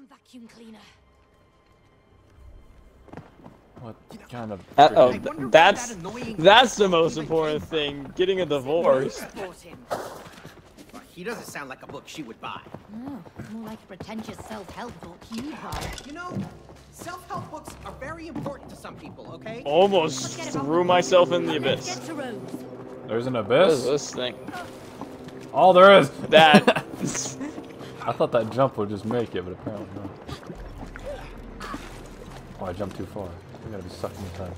Damn vacuum cleaner. What kind of? Uh oh, that's that's the most important thing. Getting a divorce. Bought him. Well, he doesn't sound like a book she would buy. Oh, more like a pretentious self-help book you buy. You know, self-help books are very important to some people, okay? Almost threw myself in the abyss. get to Rose. There's an abyss. is this thing? Oh, there is. That. I thought that jump would just make it, but apparently not. Oh, I jumped too far. I gotta be sucking the time.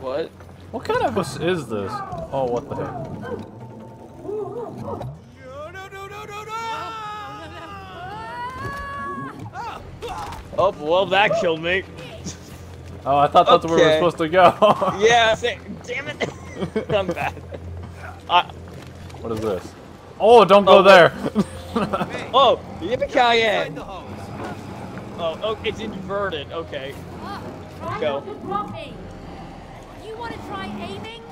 what? What kind of abyss is this? Oh, what the heck? Oh well, that killed me. Oh, I thought that's where we were supposed to go. Yeah. Damn it. I'm bad. I, What is this? Oh, don't go Oh, there. oh, yippee Find the hose. Oh, oh, it's inverted. Okay. Uh, try Go. not to. You want to try aiming?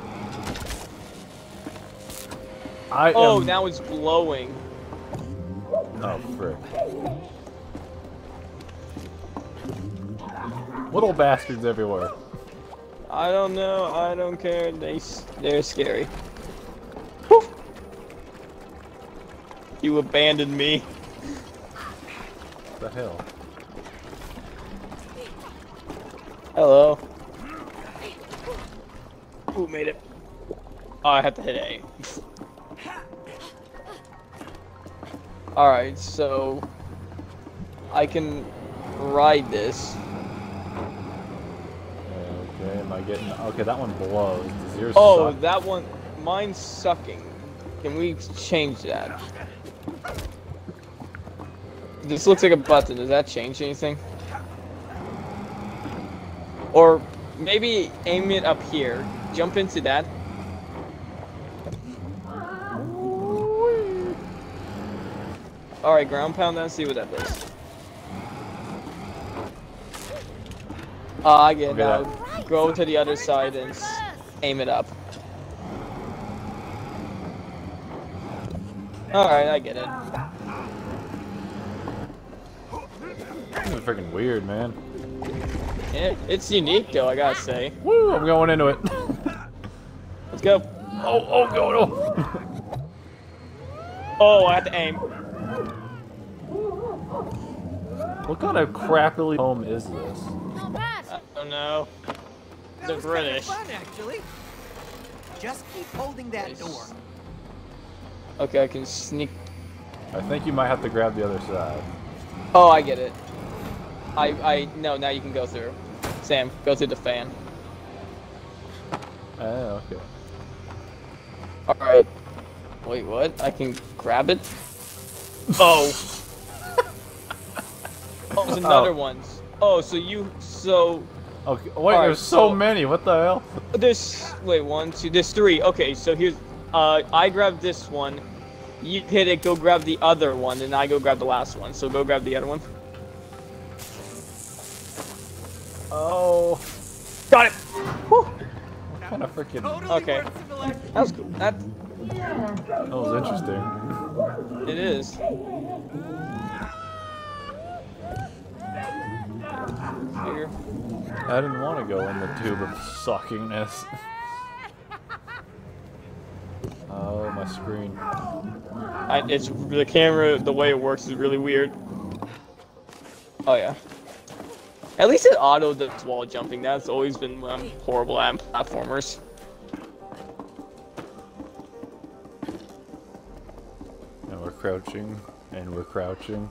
I Oh, am... now it's glowing. Oh, frick. Little bastards everywhere. I don't know. I don't care. They they're scary. You abandoned me. What the hell? Hello. Who made it? Oh, I have to hit A. Alright, so I can ride this. Okay, am I getting... Okay, that one blows. Does yours Oh, suck? that one, mine's sucking. Can we change that? This looks like a button. Does that change anything? Or maybe aim it up here. Jump into that. Alright, ground pound that, see what that does. Uh, I get it Okay, now. that- Go to the other side and aim it up. Alright, I get it. This is freaking weird, man. Yeah, it's unique though, I gotta say. Woo, I'm going into it. Let's go. oh, oh, go, no. Oh, I have to aim. What kind of crappily home is this? Not bad. I don't know. The was kinda British. fun, actually. Just keep holding that Nice. door. Okay, I can sneak. I think you might have to grab the other side. Oh, I get it. I, I, no, now you can go through. Sam, go through the fan. Oh, okay. Alright. Wait, what? I can grab it? Oh. oh, there's another Oh. one. Oh, so you, so, Okay, wait, Alright, there's so, so- many. What the hell? There's wait one, two. There's three. Okay, so here's uh I grab this one. You hit it. Go grab the other one, and I go grab the last one. So go grab the other one. Oh, Got it. Whew. what kind of freaking... Totally Okay. worth the delay. That was cool. That That was interesting. it is. Here. I didn't want to go in the tube of suckingness. oh, my screen. I, it's the camera. The way it works is really weird. Oh yeah. At least it auto does wall jumping. That's always been what I'm horrible at platformers. And we're crouching, and we're crouching.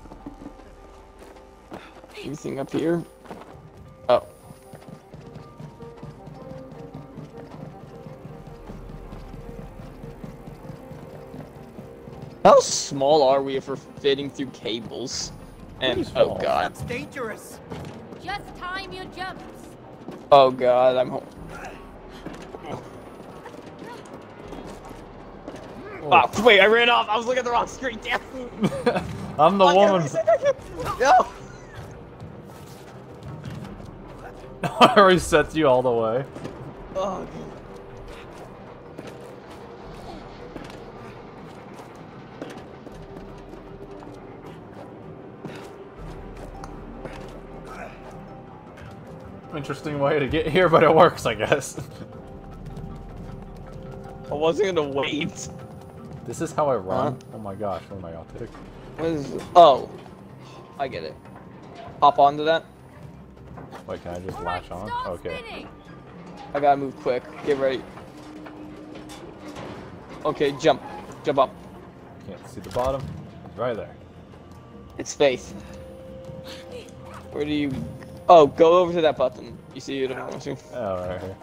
Anything up here? Oh. How small are we if we're fitting through cables? And oh god. That's dangerous. Just time your jumps. Oh god, I'm home. Oh. Oh, wait, I ran off. I was looking at the wrong screen. Damn. I'm the Oh, woman. No. I reset you all the way. Oh, god. Interesting way to get here, but it works, I guess. I wasn't gonna wait. this is how I run. Oh my gosh, what am I autistic? What is Oh. I get it. Hop onto that. Wait, can I just Alright, latch on? start Okay. spinning. I gotta move quick. Get ready. Okay, jump. Jump up. Can't see the bottom. It's right there. It's faith. Where do you... Oh, go over to that button. You see it? Don't want to. Oh, right here.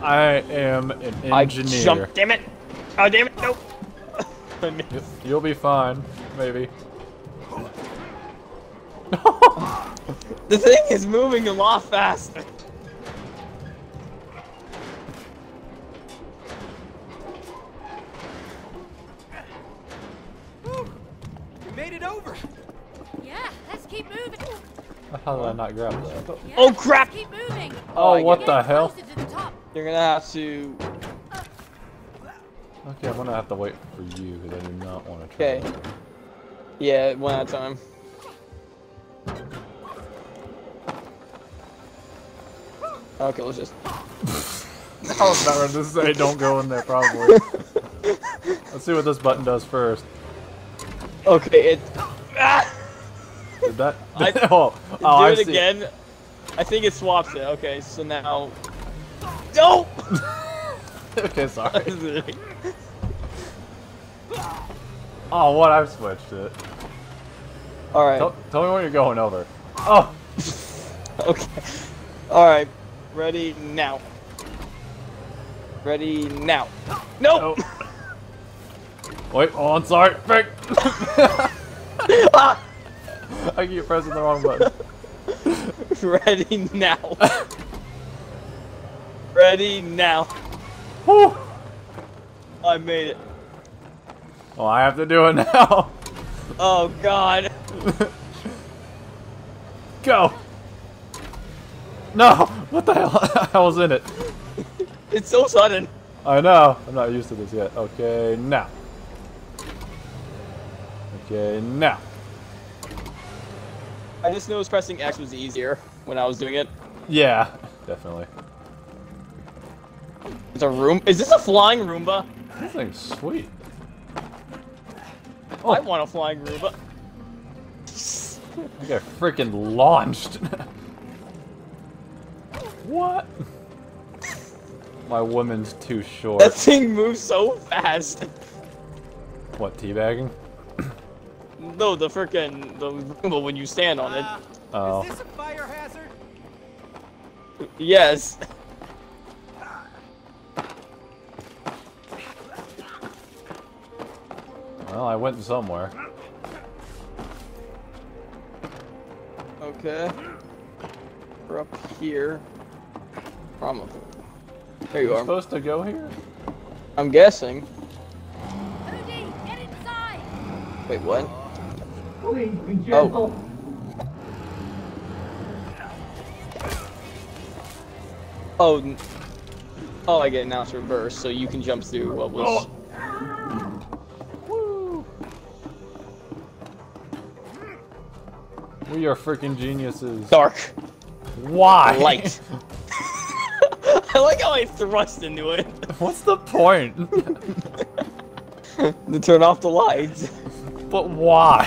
I am an engineer. I jumped. Damn it! Oh, damn it! Nope. You- You'll be fine, maybe. the thing is moving a lot faster. How did I not grab that? Yeah, Oh, crap! Keep moving. Oh, I what the hell? to the. You're gonna have to. Okay, I'm gonna have to wait for you because I do not want to try. Okay. Yeah, one at a time. Okay, let's just. I was about to say don't go in there, probably. Let's see what this button does first. Okay, it. That? I- oh, oh, Do I it see. again. I think it swaps it. Okay, so now. No! okay, sorry. Oh, what? I've switched it. Alright. Tell, tell me when you're going over. Oh, Okay. Alright. Ready now. Ready now. No! oh. Wait, hold on, sorry. Ah! I keep pressing the wrong button. Ready now. Ready now. Whew. I made it. Well, I have to do it now. Oh god. Go. No, what the hell? I was in it. It's so sudden. I know. I'm not used to this yet. Okay, now. Okay, now. I just noticed pressing X was easier when I was doing it. Yeah, definitely. It's a room. Is this a flying Roomba? This thing's sweet. I oh. want a flying Roomba. I got freaking launched. what? My woman's too short. That thing moves so fast. What, teabagging? No, the freaking the Roomba when you stand on it. Uh, Oh. Is this a fire hazard? Yes. Well, I went somewhere. Okay. We're up here. Probably. There you You're are. supposed to go here? I'm guessing. Odie, get inside. Wait, what? Please be Oh. gentle. Oh. n- Oh, I get it now it's reverse, so you can jump through what was. Oh. Woo! We are freaking geniuses. Dark. Why? Light. I like how I thrust into it. What's the point? to turn off the lights. but why?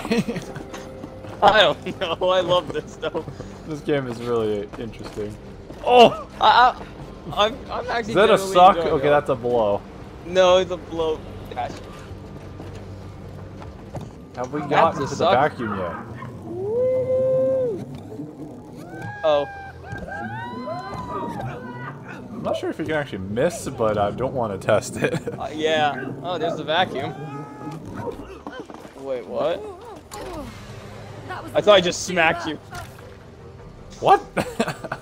I don't know. I love this though. this game is really interesting. Oh! I, I, I'm, I'm actually. Is that a suck? Okay, it. that's a blow. No, it's a blow dash. Have we gotten to the suck. vacuum yet? Oh, I'm not sure if you can actually miss, but I don't want to test it. uh, yeah. Oh, there's the vacuum. Wait, what? That was I thought I just smacked you. what?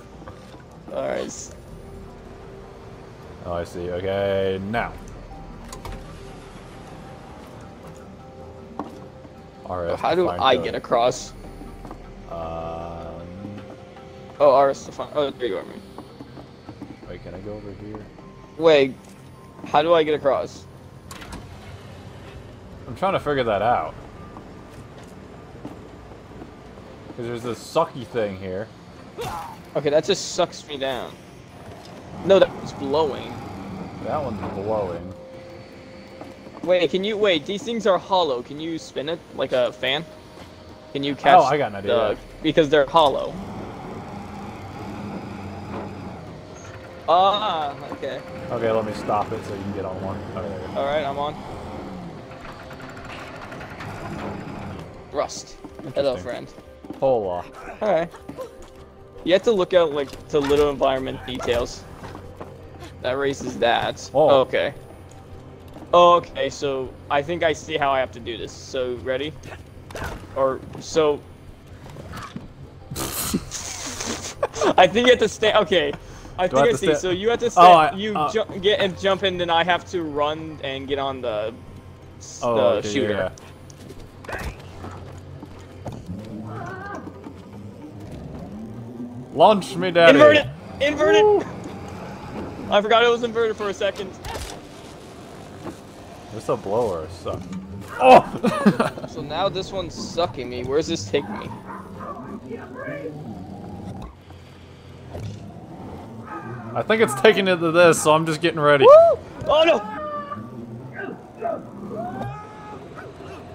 Alright. oh, I see. Okay, now. RS How do I code. get across? Um, Oh, RS to find. Oh, there you are. man. wait, can I go over here? Wait, how do I get across? I'm trying to figure that out. Because there's this sucky thing here. Okay, that just sucks me down. No, that was blowing. That one's blowing. Wait, can you wait? These things are hollow. Can you spin it like a fan? Can you catch? Oh, I got an idea. The, because they're hollow. Ah, okay. Okay, let me stop it so you can get on one. Go. All right, I'm on. Rust. Hello, friend. Hola. All right. You have to look out like to little environment details. That raises that. Oh. Okay. Okay, so I think I see how I have to do this. So ready? Or so. I think you have to stay. Okay. I Do think I, to see. So you have to Oh, stay. I- you uh. ju- get and jump in, then I have to run and get on the, s- Oh, the okay, yeah, shooter. yeah. Launch me, daddy. Inverted! Inverted! I forgot it was inverted for a second. This a blower suck. Oh! So now this one's sucking me. Where's this taking me? I think it's taking it to this, so I'm just getting ready. Oh no!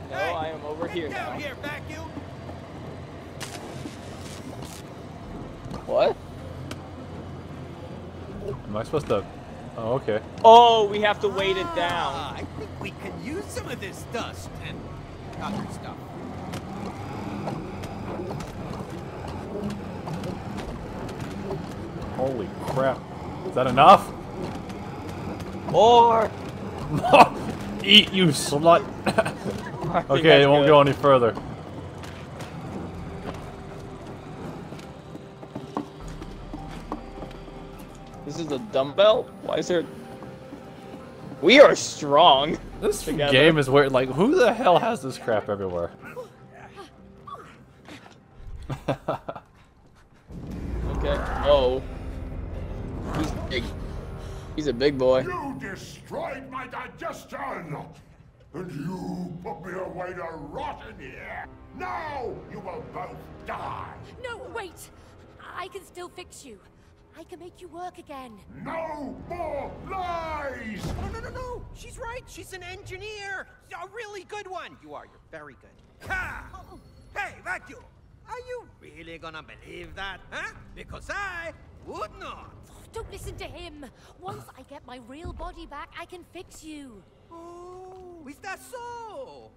No, I am over here now. Down here, vacuum. What? Am I supposed to? Oh, okay. Oh, we have to weight it down. Ah, I think we can use some of this dust and other stuff. Holy crap. Is that enough? More! Eat, you slut. I okay, it won't good. go any further. A dumbbell? Why is there? We are strong. This Together. game is weird. Like, who the hell has this crap everywhere? Okay. Oh. He's big. He's a big boy. You destroyed my digestion! And you put me away to rot in here! Now you will both die! No, wait! I can still fix you. I can make you work again. No more lies! Oh, no, no, no. She's right. She's an engineer. A really good one. You are. You're very good. Ha! Hey, vacuum. Are you really gonna believe that, huh? Because I would not. Oh, don't listen to him. Once I get my real body back, I can fix you. Oh, is that so?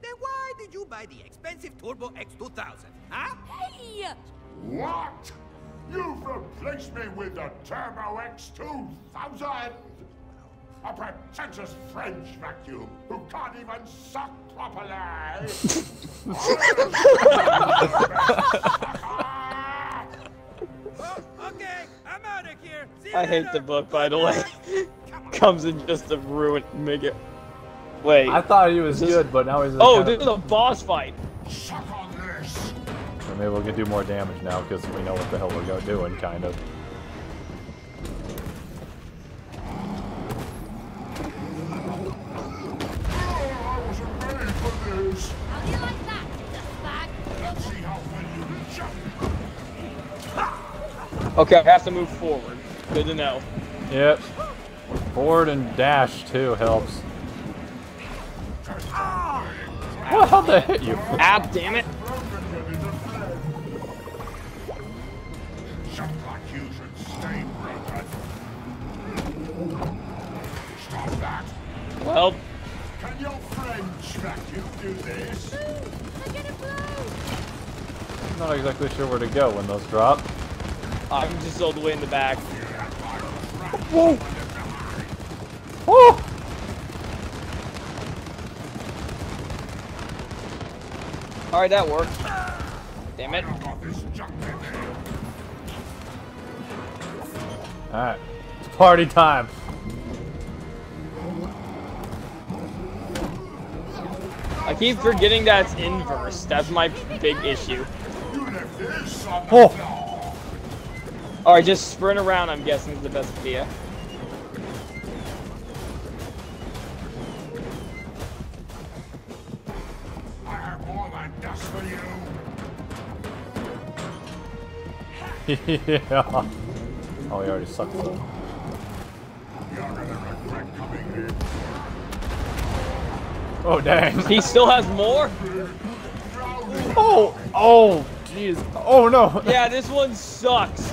Then why did you buy the expensive Turbo X2000, huh? Hey! What? You've replaced me with the Turbo X2000? A pretentious French vacuum who can't even suck properly! Oh, okay, I'm out of here. See I hate the book, by the way. Comes in just to ruin, make it. Wait. I thought he was This- good, but now he's. oh, this is a boss fight. Suck on this! or maybe we can do more damage now because we know what the hell we're doing, kind of. I wasn't ready for this! How do you like that, dustbag? Let's see how well you jump! Okay, I have to move forward. Good to know. Yep. Forward and dash too helps. What? How'd that hit you? Ah, damn it. You should stay broken. Stop that! Well, Can your French vacuum do this? I'm gonna blow! Not exactly sure where to go when those drop. I'm just all the way in the back. Whoa! Oh! Alright, that worked. Damn it. Alright. It's party time. I keep forgetting that it's inverse. That's my big issue. You left this on the Oh. floor. Alright, just sprint around, I'm guessing, is the best idea. yeah. Oh, he already sucked it. You're gonna regret coming here. Oh, dang. He still has more? Oh, oh, jeez. Oh, no. Yeah, this one sucks.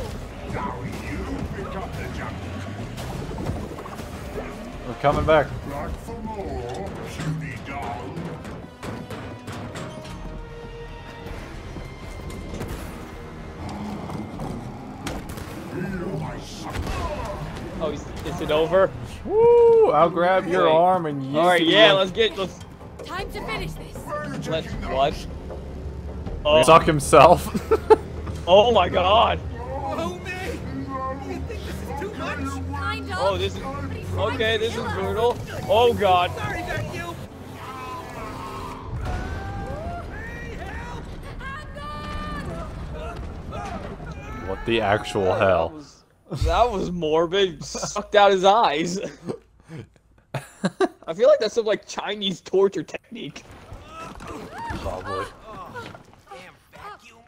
Now you pick up the junk. We're coming back. Oh, is, is it over? Woo! I'll grab your Wait. arm and yeet All right, yeah, in. let's get let's Time to finish this. Where are you let's what? Oh, Suck himself. oh my god. Oh, man! You think this is too much? Kind of. Oh, this is But he's trying okay. This is brutal. Oh god. Sorry, vacuum! Hey, what the actual That hell? Was, that was morbid. Sucked out his eyes. I feel like that's some like Chinese torture technique. Probably. Damn vacuum!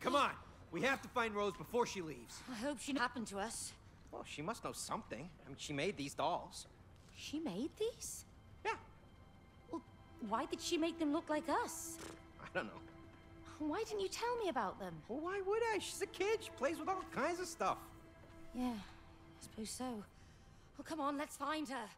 Come on, we have to find Rose before she leaves. I hope she happened to us. Well, she must know something. I mean, she made these dolls. She made these? Yeah, Well, why did she make them look like us? I don't know. Why didn't you tell me about them? Well, why would I? She's a kid. She plays with all kinds of stuff. Yeah, I suppose so. Well, come on, let's find her.